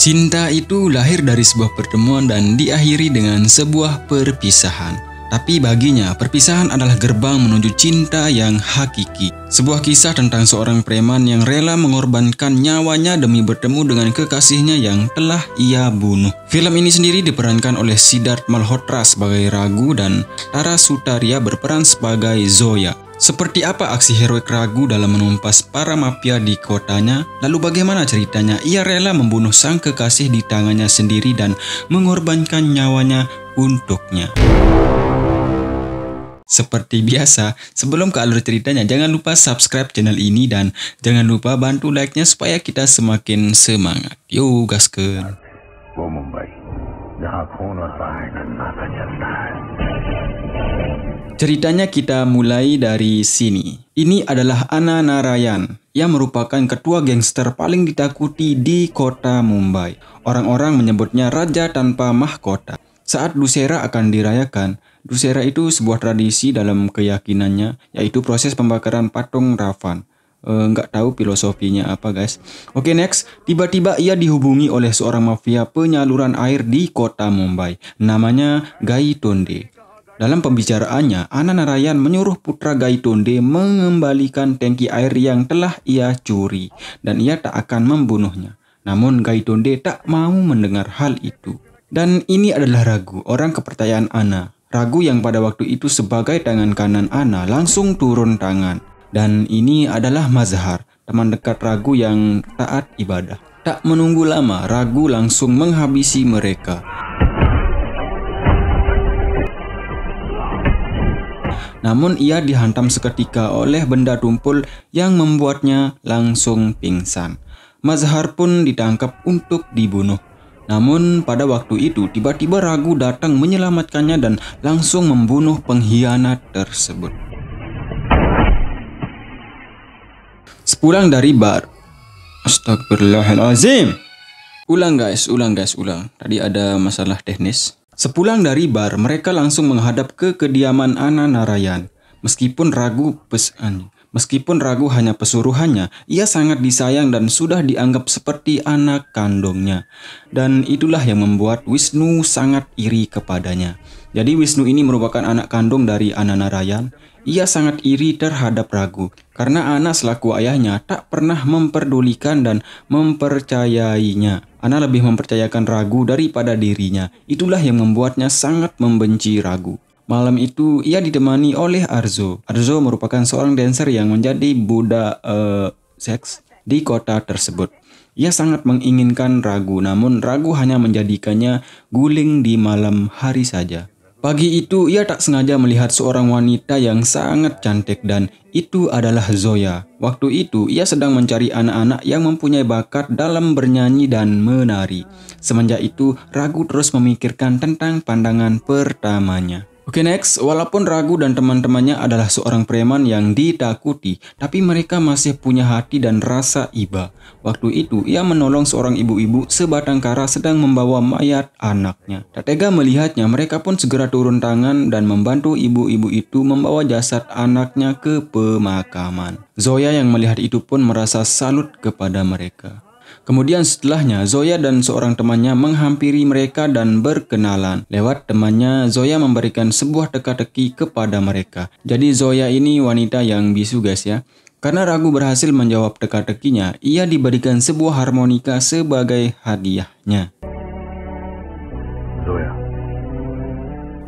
Cinta itu lahir dari sebuah pertemuan dan diakhiri dengan sebuah perpisahan. Tapi baginya, perpisahan adalah gerbang menuju cinta yang hakiki. Sebuah kisah tentang seorang preman yang rela mengorbankan nyawanya demi bertemu dengan kekasihnya yang telah ia bunuh. Film ini sendiri diperankan oleh Siddharth Malhotra sebagai Ragu dan Tara Sutaria berperan sebagai Zoya. Seperti apa aksi heroik Ragu dalam menumpas para mafia di kotanya? Lalu bagaimana ceritanya? Ia rela membunuh sang kekasih di tangannya sendiri dan mengorbankan nyawanya untuknya. Seperti biasa, sebelum ke alur ceritanya, jangan lupa subscribe channel ini dan jangan lupa bantu like-nya supaya kita semakin semangat. Yo, gaskeun. Ceritanya kita mulai dari sini. Ini adalah Ana Narayan yang merupakan ketua gangster paling ditakuti di kota Mumbai. Orang-orang menyebutnya raja tanpa mahkota. Saat Dussehra akan dirayakan, Dussehra itu sebuah tradisi dalam keyakinannya, yaitu proses pembakaran patung Ravan. Eh, nggak tahu filosofinya apa guys. Oke next, tiba-tiba ia dihubungi oleh seorang mafia penyaluran air di kota Mumbai. Namanya Gaitonde. Dalam pembicaraannya, Ana Narayan menyuruh putra Gaitonde mengembalikan tangki air yang telah ia curi dan ia tak akan membunuhnya. Namun Gaitonde tak mau mendengar hal itu. Dan ini adalah Ragu, orang kepercayaan Ana. Ragu yang pada waktu itu sebagai tangan kanan Ana langsung turun tangan. Dan ini adalah Mazhar, teman dekat Ragu yang taat ibadah. Tak menunggu lama, Ragu langsung menghabisi mereka. Namun ia dihantam seketika oleh benda tumpul yang membuatnya langsung pingsan. Mazhar pun ditangkap untuk dibunuh. Namun pada waktu itu tiba-tiba Ragu datang menyelamatkannya dan langsung membunuh pengkhianat tersebut. Sepulang dari bar. Astagfirullahalazim. Ulang guys, ulang guys, ulang. Tadi ada masalah teknis. Sepulang dari bar, mereka langsung menghadap ke kediaman Ana Narayan. Meskipun ragu pesan, meskipun ragu hanya pesuruhannya, ia sangat disayang dan sudah dianggap seperti anak kandungnya. Dan itulah yang membuat Wisnu sangat iri kepadanya. Jadi Wisnu ini merupakan anak kandung dari Ana Narayan. Ia sangat iri terhadap Ragu karena Ana selaku ayahnya tak pernah memperdulikan dan mempercayainya. Ana lebih mempercayakan Ragu daripada dirinya. Itulah yang membuatnya sangat membenci Ragu. Malam itu ia ditemani oleh Arzo. Arzo merupakan seorang dancer yang menjadi budak eh, seks di kota tersebut. Ia sangat menginginkan Ragu, namun Ragu hanya menjadikannya guling di malam hari saja. Pagi itu ia tak sengaja melihat seorang wanita yang sangat cantik dan itu adalah Zoya. Waktu itu ia sedang mencari anak-anak yang mempunyai bakat dalam bernyanyi dan menari. Semenjak itu Ragu terus memikirkan tentang pandangan pertamanya. Oke next, walaupun Ragu dan teman-temannya adalah seorang preman yang ditakuti, tapi mereka masih punya hati dan rasa iba. Waktu itu, ia menolong seorang ibu-ibu sebatang kara sedang membawa mayat anaknya. Tak tega melihatnya, mereka pun segera turun tangan dan membantu ibu-ibu itu membawa jasad anaknya ke pemakaman. Zoya yang melihat itu pun merasa salut kepada mereka. Kemudian setelahnya, Zoya dan seorang temannya menghampiri mereka dan berkenalan. Lewat temannya, Zoya memberikan sebuah teka-teki kepada mereka. Jadi Zoya ini wanita yang bisu guys ya. Karena Ragu berhasil menjawab teka-tekinya, ia diberikan sebuah harmonika sebagai hadiahnya.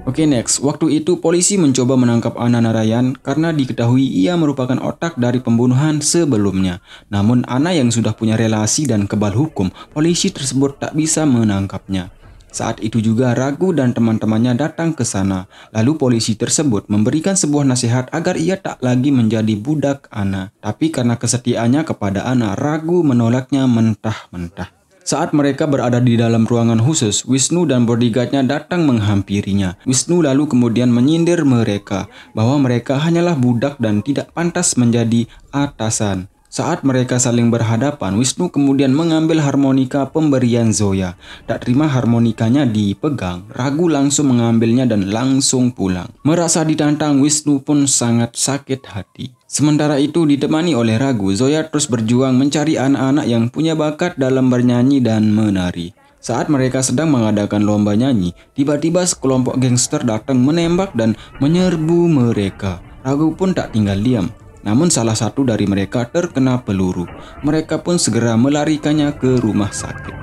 Oke next, waktu itu polisi mencoba menangkap Ana Narayan karena diketahui ia merupakan otak dari pembunuhan sebelumnya. Namun Ana yang sudah punya relasi dan kebal hukum, polisi tersebut tak bisa menangkapnya. Saat itu juga Ragu dan teman-temannya datang ke sana. Lalu polisi tersebut memberikan sebuah nasihat agar ia tak lagi menjadi budak Ana. Tapi karena kesetiaannya kepada Ana, Ragu menolaknya mentah-mentah. Saat mereka berada di dalam ruangan khusus, Wisnu dan bodyguardnya datang menghampirinya. Wisnu lalu kemudian menyindir mereka bahwa mereka hanyalah budak dan tidak pantas menjadi atasan. Saat mereka saling berhadapan, Wisnu kemudian mengambil harmonika pemberian Zoya. Tak terima harmonikanya dipegang, ragu langsung mengambilnya dan langsung pulang. Merasa ditantang, Wisnu pun sangat sakit hati. Sementara itu ditemani oleh ragu, Zoya terus berjuang mencari anak-anak yang punya bakat dalam bernyanyi dan menari. Saat mereka sedang mengadakan lomba nyanyi, tiba-tiba sekelompok gangster datang menembak dan menyerbu mereka. Ragu pun tak tinggal diam. Namun salah satu dari mereka terkena peluru. Mereka pun segera melarikannya ke rumah sakit.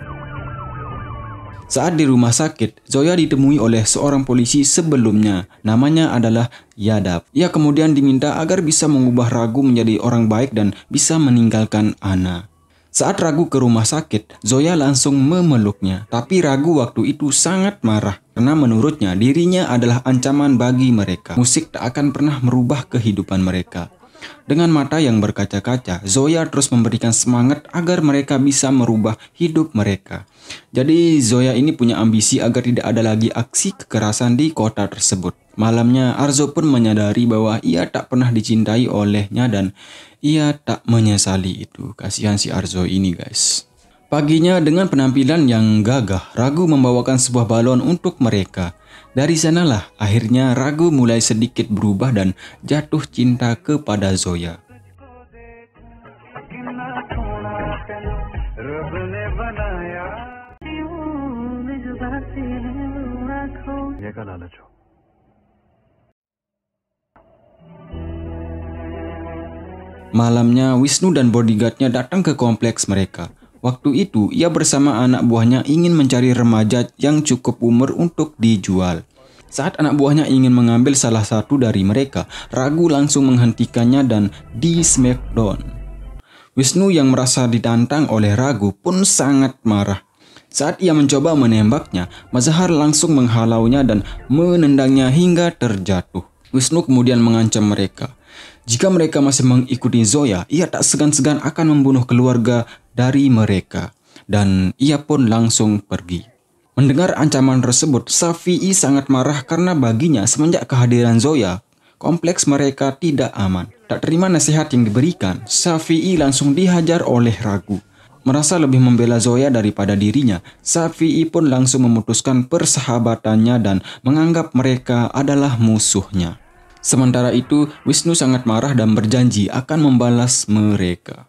Saat di rumah sakit, Zoya ditemui oleh seorang polisi sebelumnya. Namanya adalah Yadab. Ia kemudian diminta agar bisa mengubah Ragu menjadi orang baik dan bisa meninggalkan Ana. Saat Ragu ke rumah sakit, Zoya langsung memeluknya. Tapi Ragu waktu itu sangat marah karena menurutnya dirinya adalah ancaman bagi mereka. Musik tak akan pernah merubah kehidupan mereka. Dengan mata yang berkaca-kaca, Zoya terus memberikan semangat agar mereka bisa merubah hidup mereka. Jadi Zoya ini punya ambisi agar tidak ada lagi aksi kekerasan di kota tersebut. Malamnya Arzo pun menyadari bahwa ia tak pernah dicintai olehnya dan ia tak menyesali itu. Kasihan si Arzo ini guys. Paginya dengan penampilan yang gagah, Ragu membawakan sebuah balon untuk mereka. Dari sanalah akhirnya Ragu mulai sedikit berubah dan jatuh cinta kepada Zoya. Malamnya Wisnu dan bodyguardnya datang ke kompleks mereka. Waktu itu, ia bersama anak buahnya ingin mencari remaja yang cukup umur untuk dijual. Saat anak buahnya ingin mengambil salah satu dari mereka, Ragu langsung menghentikannya dan di smackdown. Wisnu yang merasa ditantang oleh Ragu pun sangat marah. Saat ia mencoba menembaknya, Mazhar langsung menghalaunya dan menendangnya hingga terjatuh. Wisnu kemudian mengancam mereka. Jika mereka masih mengikuti Zoya, ia tak segan-segan akan membunuh keluarga dari mereka. Dan ia pun langsung pergi. Mendengar ancaman tersebut, Safi'i sangat marah karena baginya semenjak kehadiran Zoya, kompleks mereka tidak aman. Tak terima nasihat yang diberikan, Safi'i langsung dihajar oleh Ragu. Merasa lebih membela Zoya daripada dirinya, Safi'i pun langsung memutuskan persahabatannya dan menganggap mereka adalah musuhnya. Sementara itu, Wisnu sangat marah dan berjanji akan membalas mereka.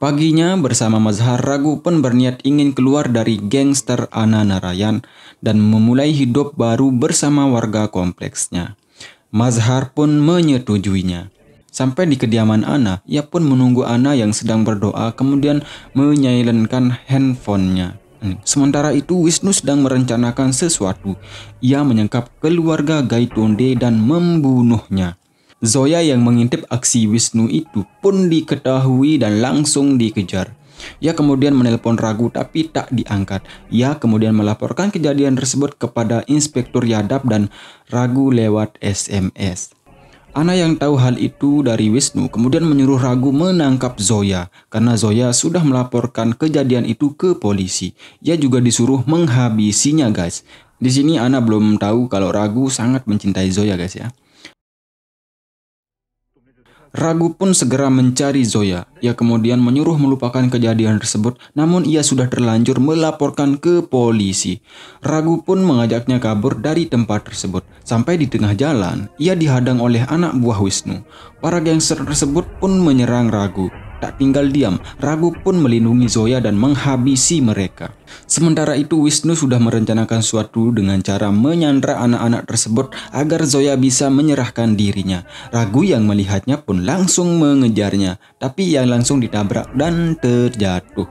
Paginya bersama Mazhar Ragu pun berniat ingin keluar dari gangster Ana Narayan dan memulai hidup baru bersama warga kompleksnya. Mazhar pun menyetujuinya. Sampai di kediaman Ana, ia pun menunggu Ana yang sedang berdoa kemudian menyailenkan handphonenya. Sementara itu Wisnu sedang merencanakan sesuatu. Ia menyengkap keluarga Gaitonde dan membunuhnya. Zoya yang mengintip aksi Wisnu itu pun diketahui dan langsung dikejar. Ia kemudian menelpon Ragu tapi tak diangkat. Ia kemudian melaporkan kejadian tersebut kepada Inspektur Yadap dan Ragu lewat SMS. Ana yang tahu hal itu dari Wisnu kemudian menyuruh Ragu menangkap Zoya karena Zoya sudah melaporkan kejadian itu ke polisi. Ia juga disuruh menghabisinya guys. Di sini Ana belum tahu kalau Ragu sangat mencintai Zoya guys ya. Ragu pun segera mencari Zoya. Ia kemudian menyuruh melupakan kejadian tersebut, namun ia sudah terlanjur melaporkan ke polisi. Ragu pun mengajaknya kabur dari tempat tersebut. Sampai di tengah jalan, ia dihadang oleh anak buah Wisnu. Para gangster tersebut pun menyerang Ragu. Tak tinggal diam, Ragu pun melindungi Zoya dan menghabisi mereka. Sementara itu Wisnu sudah merencanakan suatu dengan cara menyandra anak-anak tersebut agar Zoya bisa menyerahkan dirinya. Ragu yang melihatnya pun langsung mengejarnya, tapi yang langsung ditabrak dan terjatuh.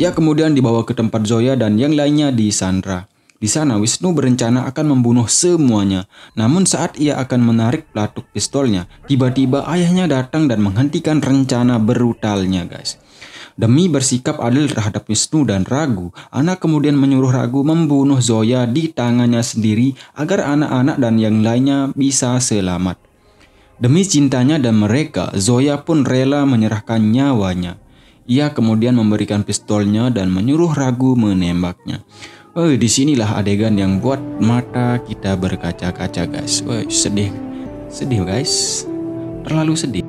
Ia kemudian dibawa ke tempat Zoya dan yang lainnya disandra. Di sana Wisnu berencana akan membunuh semuanya. Namun saat ia akan menarik pelatuk pistolnya, tiba-tiba ayahnya datang dan menghentikan rencana brutalnya guys. Demi bersikap adil terhadap Wisnu dan Ragu, anak kemudian menyuruh Ragu membunuh Zoya di tangannya sendiri agar anak-anak dan yang lainnya bisa selamat. Demi cintanya dan mereka, Zoya pun rela menyerahkan nyawanya. Ia kemudian memberikan pistolnya dan menyuruh Ragu menembaknya. Oh, di sinilah adegan yang buat mata kita berkaca-kaca guys. Wah, sedih, sedih guys. terlalu sedih.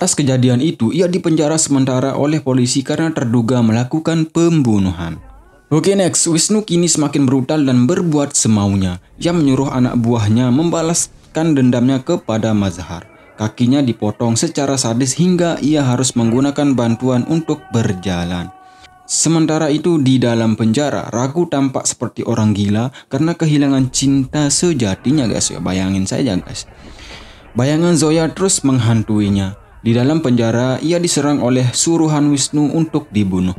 Atas kejadian itu, ia dipenjara sementara oleh polisi karena terduga melakukan pembunuhan. Oke next, Wisnu kini semakin brutal dan berbuat semaunya. Ia menyuruh anak buahnya membalaskan dendamnya kepada Mazhar. Kakinya dipotong secara sadis hingga ia harus menggunakan bantuan untuk berjalan. Sementara itu di dalam penjara, Ragu tampak seperti orang gila karena kehilangan cinta sejatinya guys. Ya, bayangin saja guys. Bayangan Zoya terus menghantuinya. Di dalam penjara, ia diserang oleh suruhan Wisnu untuk dibunuh.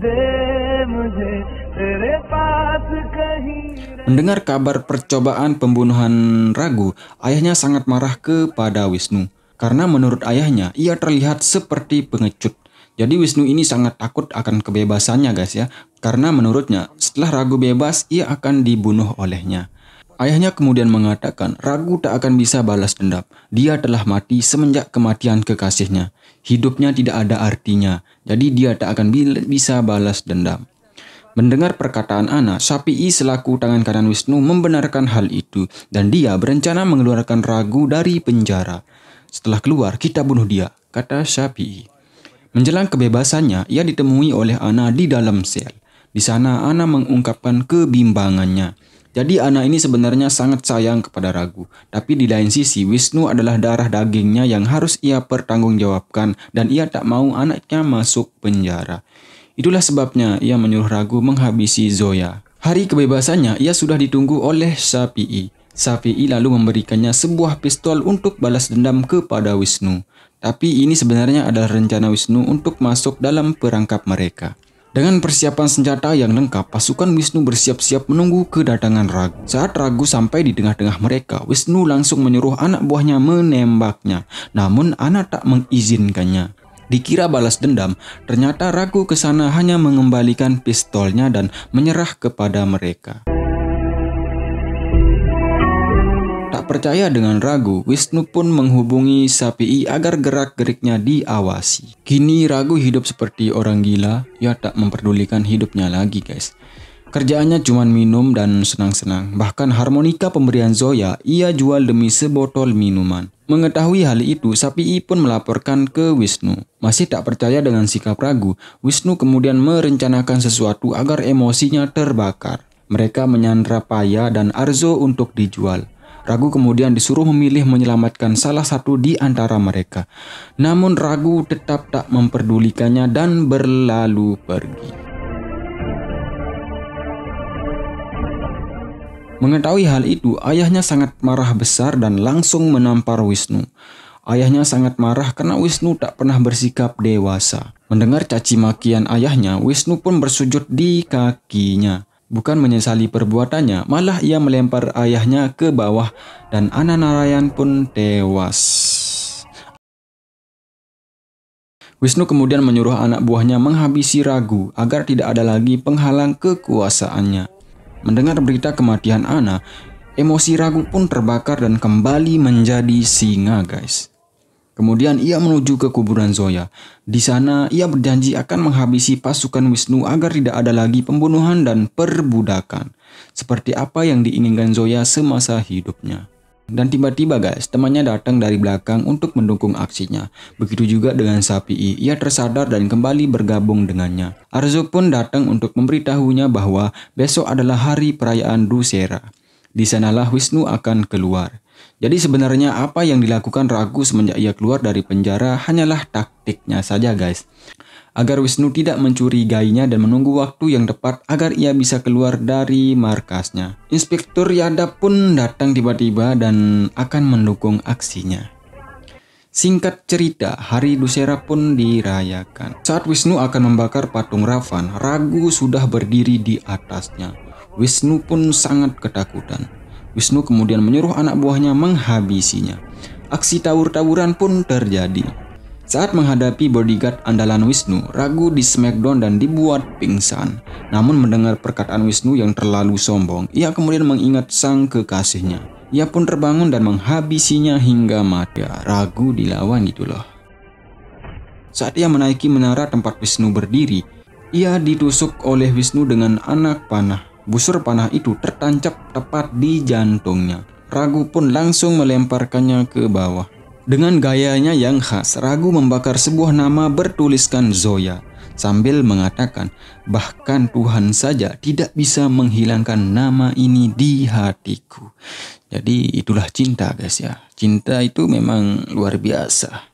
Mendengar kabar percobaan pembunuhan Ragu, ayahnya sangat marah kepada Wisnu. Karena menurut ayahnya, ia terlihat seperti pengecut. Jadi Wisnu ini sangat takut akan kebebasannya guys ya. Karena menurutnya, setelah Ragu bebas, ia akan dibunuh olehnya. Ayahnya kemudian mengatakan Ragu tak akan bisa balas dendam. Dia telah mati semenjak kematian kekasihnya. Hidupnya tidak ada artinya, jadi dia tak akan bisa balas dendam. Mendengar perkataan Ana, Sapi'i selaku tangan kanan Wisnu membenarkan hal itu dan dia berencana mengeluarkan Ragu dari penjara. Setelah keluar, kita bunuh dia, kata Sapi'i. Menjelang kebebasannya, ia ditemui oleh Ana di dalam sel. Di sana Ana mengungkapkan kebimbangannya. Jadi anak ini sebenarnya sangat sayang kepada Ragu. Tapi di lain sisi Wisnu adalah darah dagingnya yang harus ia pertanggungjawabkan dan ia tak mau anaknya masuk penjara. Itulah sebabnya ia menyuruh Ragu menghabisi Zoya. Hari kebebasannya ia sudah ditunggu oleh Sapi'i. Sapi'i lalu memberikannya sebuah pistol untuk balas dendam kepada Wisnu. Tapi ini sebenarnya adalah rencana Wisnu untuk masuk dalam perangkap mereka. Dengan persiapan senjata yang lengkap, pasukan Wisnu bersiap-siap menunggu kedatangan Ragu. Saat Ragu sampai di tengah-tengah mereka, Wisnu langsung menyuruh anak buahnya menembaknya. Namun anak tak mengizinkannya. Dikira balas dendam, ternyata Ragu ke sana hanya mengembalikan pistolnya dan menyerah kepada mereka. Percaya dengan ragu, Wisnu pun menghubungi Sapi'i agar gerak-geriknya diawasi. Kini ragu hidup seperti orang gila, ia tak memperdulikan hidupnya lagi guys. Kerjaannya cuma minum dan senang-senang. Bahkan harmonika pemberian Zoya ia jual demi sebotol minuman. Mengetahui hal itu, Sapi'i pun melaporkan ke Wisnu. Masih tak percaya dengan sikap ragu, Wisnu kemudian merencanakan sesuatu agar emosinya terbakar. Mereka menyandra Paya dan Arzo untuk dijual. Ragu kemudian disuruh memilih menyelamatkan salah satu di antara mereka. Namun Ragu tetap tak memperdulikannya dan berlalu pergi. Mengetahui hal itu, ayahnya sangat marah besar dan langsung menampar Wisnu. Ayahnya sangat marah karena Wisnu tak pernah bersikap dewasa. Mendengar caci makian ayahnya, Wisnu pun bersujud di kakinya. Bukan menyesali perbuatannya, malah ia melempar ayahnya ke bawah dan Ananarayan pun tewas. Wisnu kemudian menyuruh anak buahnya menghabisi Ragu agar tidak ada lagi penghalang kekuasaannya. Mendengar berita kematian Ana, emosi Ragu pun terbakar dan kembali menjadi singa guys. Kemudian ia menuju ke kuburan Zoya. Di sana ia berjanji akan menghabisi pasukan Wisnu agar tidak ada lagi pembunuhan dan perbudakan. Seperti apa yang diinginkan Zoya semasa hidupnya. Dan tiba-tiba guys, temannya datang dari belakang untuk mendukung aksinya. Begitu juga dengan Sapi, ia tersadar dan kembali bergabung dengannya. Arzo pun datang untuk memberitahunya bahwa besok adalah hari perayaan Dusera. Di sanalah Wisnu akan keluar. Jadi sebenarnya apa yang dilakukan Ragu semenjak ia keluar dari penjara hanyalah taktiknya saja guys. Agar Wisnu tidak mencurigainya dan menunggu waktu yang tepat agar ia bisa keluar dari markasnya. Inspektur Yada pun datang tiba-tiba dan akan mendukung aksinya. Singkat cerita, hari Dusera pun dirayakan. Saat Wisnu akan membakar patung Ravan, Ragu sudah berdiri di atasnya. Wisnu pun sangat ketakutan. Wisnu kemudian menyuruh anak buahnya menghabisinya. Aksi tawur-tawuran pun terjadi. Saat menghadapi bodyguard andalan Wisnu, Ragu di smackdown dan dibuat pingsan. Namun mendengar perkataan Wisnu yang terlalu sombong, ia kemudian mengingat sang kekasihnya. Ia pun terbangun dan menghabisinya hingga mati. Ragu dilawan gitu loh. Saat ia menaiki menara tempat Wisnu berdiri, ia ditusuk oleh Wisnu dengan anak panah. Busur panah itu tertancap tepat di jantungnya. Ragu pun langsung melemparkannya ke bawah. Dengan gayanya yang khas, Ragu membakar sebuah nama bertuliskan Zoya sambil mengatakan, "Bahkan Tuhan saja tidak bisa menghilangkan nama ini di hatiku." Jadi itulah cinta, guys ya. Cinta itu memang luar biasa.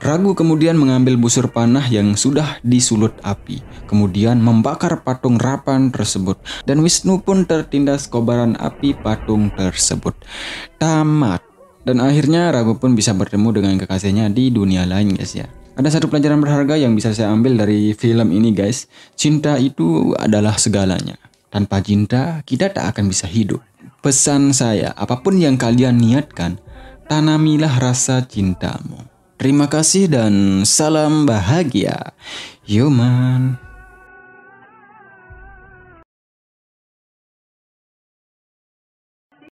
Ragu kemudian mengambil busur panah yang sudah disulut api, kemudian membakar patung Rapan tersebut, dan Wisnu pun tertindas kobaran api patung tersebut. Tamat. Dan akhirnya Ragu pun bisa bertemu dengan kekasihnya di dunia lain, guys ya. Ada satu pelajaran berharga yang bisa saya ambil dari film ini guys. Cinta itu adalah segalanya. Tanpa cinta, kita tak akan bisa hidup. Pesan saya, apa pun yang kalian niatkan, tanamilah rasa cintamu. Terima kasih dan salam bahagia. Yo man.